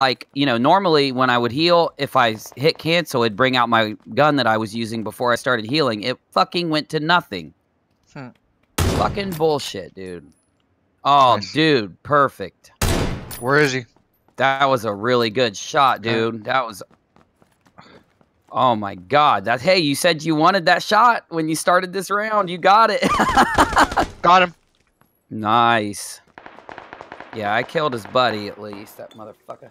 like you know normally when i would heal if i hit cancel it'd bring out my gun that i was using before i started healing. It fucking went to nothing. Hmm. fucking bullshit dude. Oh nice. dude perfect. Where is he? That was a really good shot dude. That was oh my god that hey you said you wanted that shot when you started this round. You got it. Got him. Nice. Yeah i killed his buddy at least that motherfucker.